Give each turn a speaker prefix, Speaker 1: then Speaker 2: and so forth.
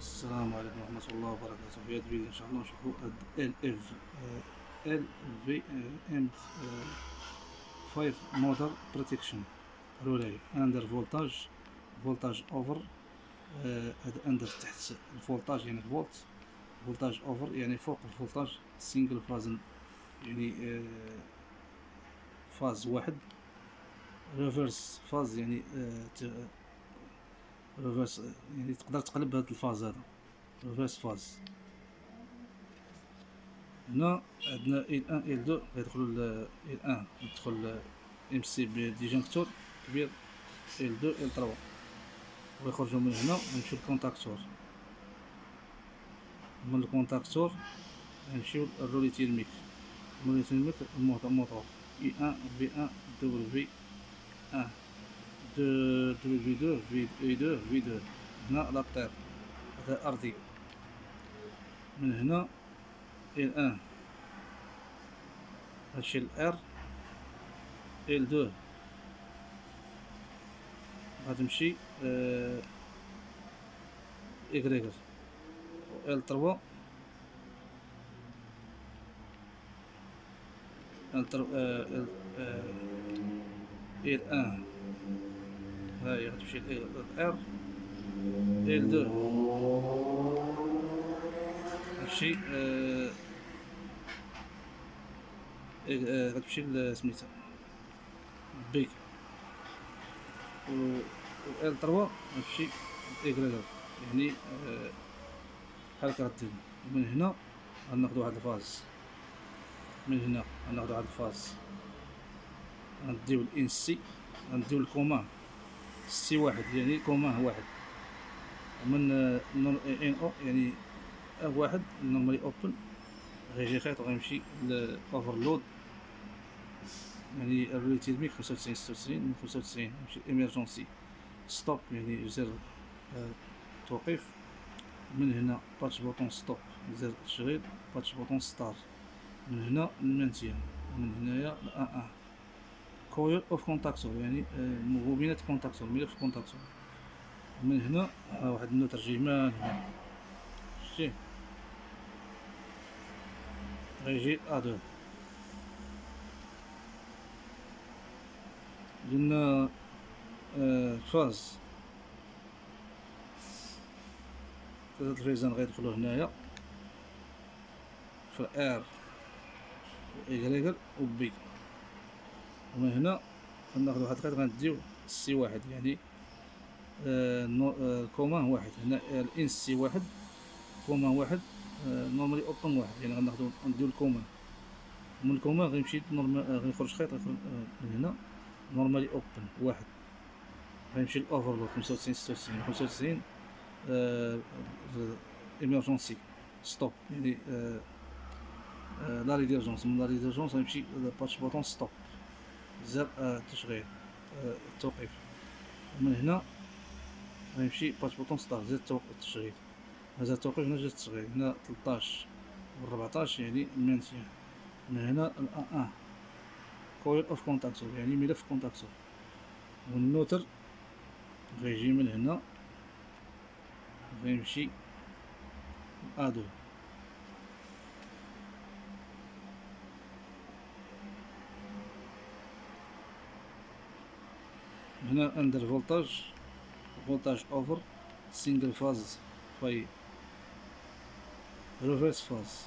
Speaker 1: السلام عليكم ورحمة الله وبركاته. في هذا الفيديو إن شاء الله نشوفو هاد ال F LVM 5 motor protection relay under voltage voltage over هذا under تحت. ال voltage يعني الفولت. voltage over يعني فوق ال voltage. single phase يعني آه، phase واحد. reverse phase يعني reverse يعني تقدر تقلب هاد ال phase هذا. reverse phase. هنا عندنا L un L deux غيدخلو L un يدخل إم سي ب disjoncteur كبير. L deux L trois. ويخرجو من هنا نمشيو للكونتاكتور. من الكونتاكتور نمشيو للرولي تيرميك الرولي تيرميك الموتور إي ان في ان دبليو في ان de W2 V2 V2 هنا لا طير هذا أرضي. من هنا ال 1 هادشي ال R ال 2 غتمشي إكغيغر ال 3 ال 3 ال 1 هاهي غتمشي ار ال دو. آه غتمشي سميتها بي و ال تروا غتمشي اكغيغور يعني بحال هكا من هنا غناخدو واحد ال phase من هنا غناخدو واحد ال phase غنديو ال NC غنديو ال commun C واحد يعني commun واحد. ومن NO يعني اف واحد normally open غيجي خيط وغيمشي ل overload يعني خمسة وتسعين ستة وتسعين من خمسة وتسعين يمشي emergency stop يعني زر توقيف. من هنا push button stop زر تشغيل push button start. من هنا ال maintien من هنايا ال A un coil of contactor يعني مبوبينات contacteur ملف contacteur. من هنا واحد ال neutre جيمان هنا. شتي غيجي A deux قلنا phase. ثلاثة الفيزان غيدخلو هنايا. في R. و و B. ومن هنا غناخدو واحد الخيط غنديو C واحد يعني آه آه commun واحد. هنا ال NC واحد commun واحد آه normally open واحد يعني غناخدو نديو ال commun من ال commun غيمشي آه غيخرج خيط آه من هنا normally open واحد. غيمشي ال overload خمسة وتسعين ستة وتسعين. خمسة وتسعين emergency stop يعني l'arrêt d'urgence من l'arrêt d'urgence غيمشي push button stop زر التشغيل التوقيف من هنا غيمشي push button start زر التشغيل. هذا التوقيف هنا جا التشغيل هنا تلطاش و ربعطاش يعني maintien من هنا A un coil of contactor يعني ملف contacteur وال neutre غيجي من هنا غيمشي A deux هنا under voltage voltage over سينجل فاز فاي ريفرس فاز